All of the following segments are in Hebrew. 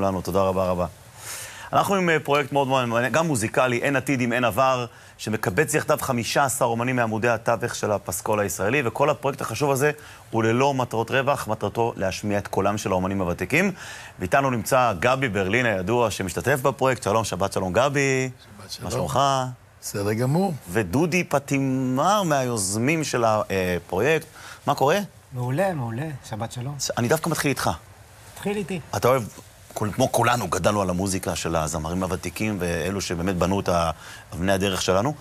לנו, תודה רבה רבה. אנחנו עם אה, פרויקט מאוד מאוד מעניין, גם מוזיקלי, אין עתיד אם אין עבר, שמקבץ יחדיו 15 אומנים מעמודי התווך של הפסקול הישראלי, וכל הפרויקט החשוב הזה הוא ללא מטרות רווח, מטרתו להשמיע את קולם של האומנים הוותיקים. ואיתנו נמצא גבי ברלין הידוע, שמשתתף בפרויקט. שלום, שבת שלום גבי. שבת שלום. מה שלומך? בסדר גמור. ודודי פטימר מהיוזמים של הפרויקט. מה קורה? מעולה, מעולה. שבת שלום. אני דווקא מתחיל איתך. תתחיל איתי. אתה אוהב, כמו כולנו, גדלנו על המוזיקה של הזמרים הוותיקים ואלו שבאמת בנו את אבני הדרך שלנו.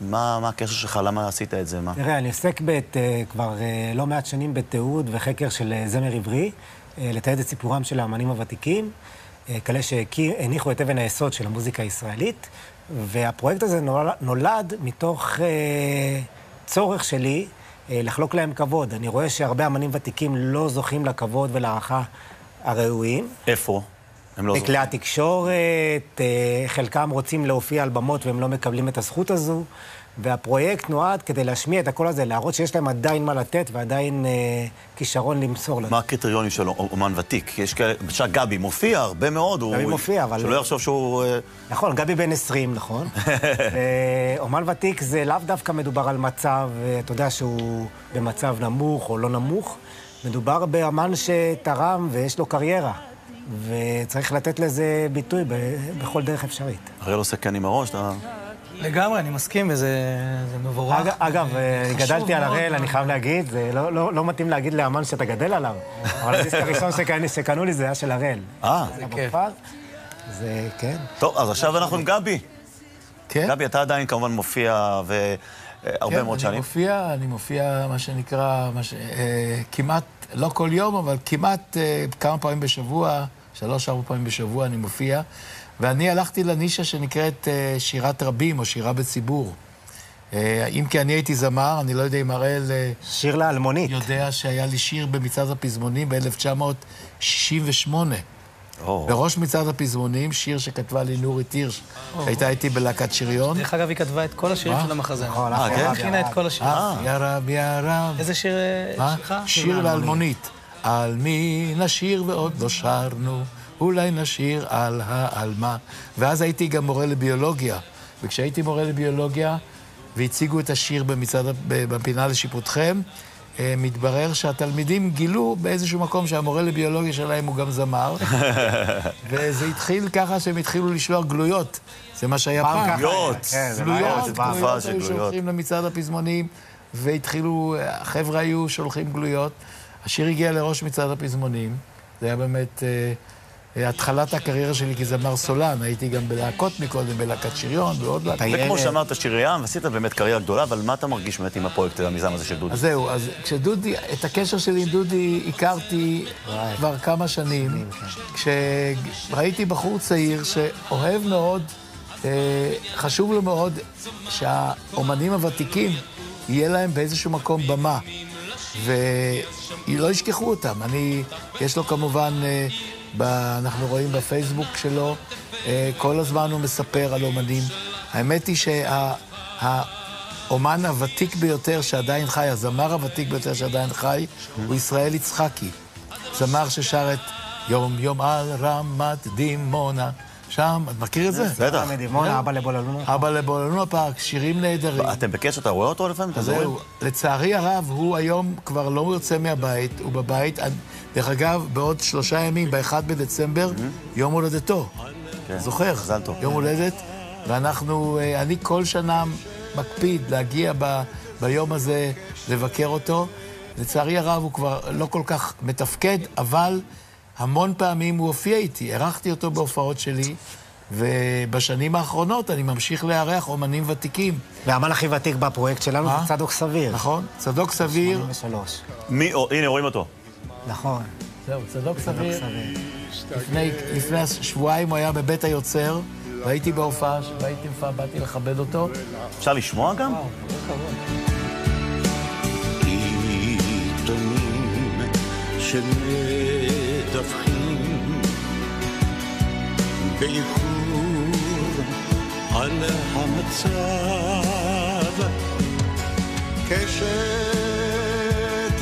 מה, מה הקשר שלך? למה עשית את זה? מה? תראה, אני עוסק בת, אה, כבר אה, לא מעט שנים בתיעוד וחקר של אה, זמר עברי, לתעד את סיפורם של האמנים הוותיקים, כאלה שהניחו את אבן היסוד של המוזיקה הישראלית, והפרויקט הזה נולד, נולד מתוך צורך שלי לחלוק להם כבוד. אני רואה שהרבה אמנים ותיקים לא זוכים לכבוד ולהערכה הראויים. איפה? הם לא. בכלי התקשורת, חלקם רוצים להופיע על במות והם לא מקבלים את הזכות הזו. והפרויקט נועד כדי להשמיע את הקול הזה, להראות שיש להם עדיין מה לתת ועדיין אה, כישרון למסור לנו. מה הקריטריונים של אומן ותיק? יש כאלה, למשל גבי מופיע הרבה מאוד. גבי הוא... מופיע, אבל... שלא יחשוב שהוא... אה, נכון, גבי בן 20, נכון. אה, אומן ותיק זה לאו דווקא מדובר על מצב, אה, אתה יודע, שהוא במצב נמוך או לא נמוך. מדובר באמן שתרם ויש לו קריירה. וצריך לתת לזה ביטוי בכל דרך אפשרית. הראל עושה כן עם הראש, אתה... לגמרי, אני מסכים, וזה מבורך. אג, אגב, אה, גדלתי על הראל, אני חייב להגיד, זה לא, לא, לא מתאים להגיד לאמן שאתה גדל עליו, אבל הדיסק הראשון שקנו לי זה היה של הראל. אה, זה כיף. זה, כן. טוב, אז עכשיו אנחנו עם גבי. כן? גבי, אתה עדיין כמובן מופיע, והרבה כן, מאוד שנים. אני מופיע, אני מופיע, מה שנקרא, מה ש... אה, כמעט, לא כל יום, אבל כמעט אה, כמה פעמים בשבוע, שלוש-ארבע פעמים בשבוע אני מופיע. ואני הלכתי לנישה שנקראת uh, שירת רבים, או שירה בציבור. Uh, אם כי אני הייתי זמר, אני לא יודע אם הראל... שיר לאלמונית. יודע שהיה לי שיר במצעד הפזמונים ב-1968. בראש מצעד הפזמונים, שיר שכתבה לי נורית הירש. שהייתה איתי בלהקת שריון. דרך אגב, היא כתבה את כל השירים של המחזמר. נכון, אה, כן? הכינה את כל השירים. אה, יא רב, יא רב. איזה שיר שלך? שיר לאלמונית. על מי נשיר ועוד לא שרנו. אולי נשיר על העלמה. ואז הייתי גם מורה לביולוגיה. וכשהייתי מורה לביולוגיה, והציגו את השיר במצעד, בפינה לשיפוטכם, אה, מתברר שהתלמידים גילו באיזשהו מקום שהמורה לביולוגיה שלהם הוא גם זמר. וזה התחיל ככה שהם התחילו לשלוח גלויות. זה מה שהיה פעם. גלויות. כן, גלויות, גלויות היו שולחים למצעד הפזמונים, והתחילו, החבר'ה היו שולחים גלויות. השיר הגיע לראש מצעד הפזמונים. זה היה באמת... אה, התחלת הקריירה שלי כזמר סולן, הייתי גם בלהקות מקודם, בלהקת שריון ועוד להקות. וכמו שאמרת, שירי ים, עשית באמת קריירה גדולה, אבל מה אתה מרגיש באמת עם הפרויקט, המיזם הזה של דודי? אז זהו, אז כשדודי, את הקשר שלי עם דודי הכרתי כבר כמה שנים, כשראיתי בחור צעיר שאוהב מאוד, אה, חשוב לו מאוד שהאומנים הוותיקים, יהיה להם באיזשהו מקום במה. ולא ישכחו אותם. אני, יש לו כמובן... אנחנו רואים בפייסבוק שלו, אה, כל הזמן הוא מספר על אומנים. האמת היא שהאומן הוותיק ביותר שעדיין חי, הזמר הוותיק ביותר שעדיין חי, הוא ישראל יצחקי. זמר ששר את יום יום על רמת דימונה. שם, את מכיר את זה? בטח. מדימונה, אבא לבוללונה. אבא לבוללונה פארק, שירים נהדרים. אתם בקשר, אתה רואה אותו לפעמים? זהו. לצערי הרב, הוא היום כבר לא יוצא מהבית, הוא בבית. דרך אגב, בעוד שלושה ימים, ב-1 בדצמבר, יום הולדתו. כן. זוכר? מזל טוב. יום הולדת. ואנחנו, אה, אני כל שנה מקפיד להגיע ב, ביום הזה לבקר אותו. לצערי הרב, הוא כבר לא כל כך מתפקד, אבל המון פעמים הוא הופיע איתי. אירחתי אותו בהופעות שלי. ובשנים האחרונות אני ממשיך לארח אומנים ותיקים. והאמן הכי ותיק בפרויקקט שלנו זה צדוק סביר. נכון, צדוק סביר. 83. מי, או, הנה, רואים אותו. נכון. זהו, צדוק סביר. לפני, לפני שבועיים הוא היה בבית היוצר, והייתי בהופעה, והייתי מפעה, באתי לכבד אותו. אפשר לשמוע גם? וואו, כבוד. באיחור על המצב קשת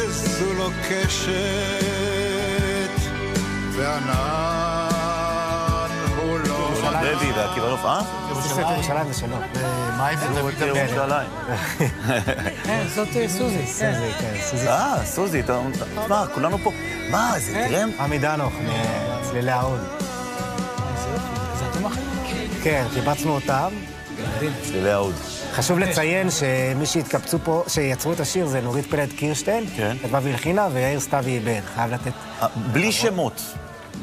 זו לא קשת וענן לוי ועקיבא נוף, אה? ירושלים. ירושלים זה שלו. ותל אביב. ירושלים. כן, זאת אה, סוזי. סוזי, כן, סוזי. אה, סוזי, אתה... תשמע, כולנו פה... מה, זה, תראה... עמי דנוך, מצלילי ההוד. כן, קיבצנו אותם. צלילי ההוד. חשוב לציין שמי שהתקבצו פה, שיצרו את השיר זה נורית פלד קירשטיין, כן. כתבה והלחינה, ויאיר סתיוי עיבד. חייב לתת... אה, בלי שמות,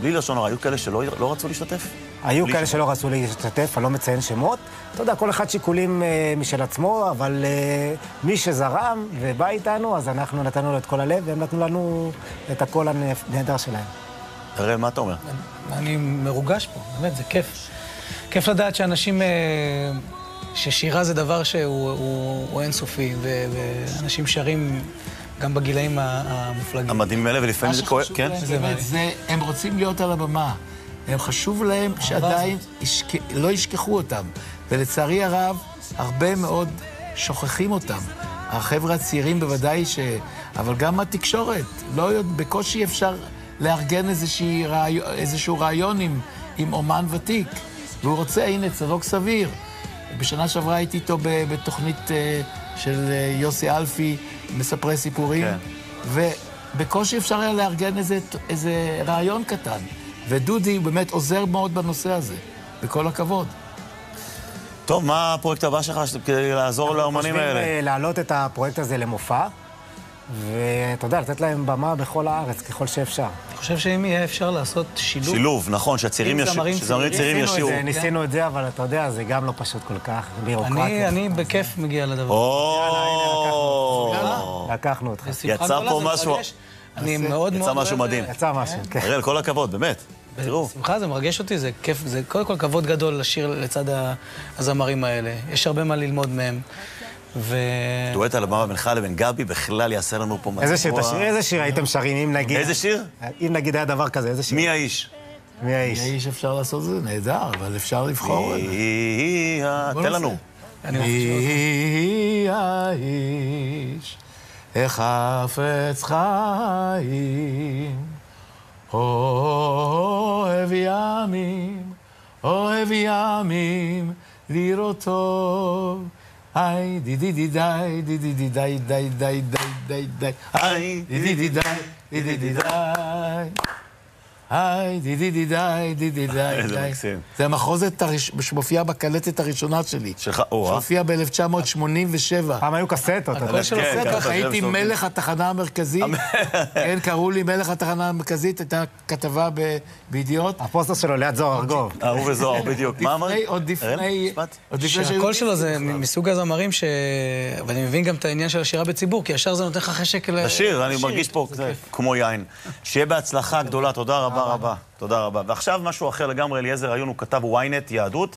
בלי לשון הרע, היו כאלה שלא לא רצו להשתתף? היו כאלה שם. שלא רצו להשתתף, אני לא מציין שמות. אתה יודע, כל אחד שיקולים אה, משל עצמו, אבל אה, מי שזרם ובא איתנו, אז אנחנו נתנו לו את כל הלב, והם נתנו לנו את הקול הנהדר שלהם. הראל, מה אתה אומר? אני מרוגש פה, באמת, זה כיף. כיף לדעת שאנשים... אה, ששירה זה דבר שהוא הוא, הוא אינסופי, ואנשים שרים גם בגילאים המופלגים. המדהימים האלה, ולפעמים זה כואב, כן? להם זה באמת. זה, הם רוצים להיות על הבמה. הם חשוב להם שעדיין ישכ... לא ישכחו אותם. ולצערי הרב, הרבה מאוד שוכחים אותם. החבר'ה הצעירים בוודאי ש... אבל גם התקשורת, לא יודע, בקושי אפשר לארגן רעי... איזשהו רעיון עם, עם אומן ותיק. והוא רוצה, הנה, צדוק סביר. בשנה שעברה הייתי איתו בתוכנית אה, של אה, יוסי אלפי, מספרי סיפורים. כן. ובקושי אפשר היה לארגן איזה, איזה רעיון קטן. ודודי באמת עוזר מאוד בנושא הזה, בכל הכבוד. טוב, מה הפרויקט הבא שלך כדי לעזור לאמנים חושבים האלה? אה, להעלות את הפרויקט הזה למופע, ואתה יודע, לתת להם במה בכל הארץ, ככל שאפשר. אני חושב שאם יהיה אפשר לעשות שילוב... שילוב, נכון, שהצעירים ישירו, זמרים שזמרים צעירים ניסינו את ישירו. זה, ניסינו את זה, אבל אתה יודע, זה גם לא פשוט כל כך, בירוקרטיה. אני, אני בכיף מגיע לדבר. או, לקחנו אותך. יצא פה משהו-. אני מאוד יצא מאוד... משהו אוהב- מדהים. יצא משהו, כן. הראל, כל הכבוד, באמת. תראו. בשמחה, זה מרגש אותי, זה כיף, זה קודם כל כבוד גדול לשיר לצד הזמרים האלה. יש הרבה מה ללמוד מהם. ו... דואט על הבמה בינך לבין גבי בכלל יעשה לנו פה רוע. איזה שיר הייתם שרים, אם נגיד... איזה שיר? אם נגיד היה דבר כזה, איזה שיר? מי האיש? מי האיש? האיש אפשר לעשות את זה, נהדר, אבל אפשר לבחור. מי תן. לנו. מי האיש החפץ חיים, אוהב ימים, אוהב ימים, לראותו. I di di di dai di di di I dai dai dai dai dai. Ay di di di dai di di di dai. היי די די די די די די די איזה מקסים. זה המחוזת שמופיעה בקלטת הראשונה שלי. שלך, או-אה. שהופיעה ב-1987. פעם היו קסטות, אתה יודע. הקול כן. ככה ככה הייתי מלך התחנה המרכזית. כן, קראו לי מלך התחנה המרכזית, הייתה כתבה בידיעות. הפוסטר שלו ליד זוהר ארגוב. ההוא וזוהר, בדיוק. מה אמרת? לפני, עוד לפני? עוד לפני שהיו... שהקול שלו זה מסוג הזמרים ש... ואני מבין גם את העניין של השירה בציבור, כי ישר זה נותן לך חשק ל... לשיר, אני מרגיש פה כמו יין. שיהיה בהצלחה גדולה, תודה רבה רבה. תודה רבה. ועכשיו משהו אחר לגמרי, אליעזר עיון הוא כתב ynet יהדות.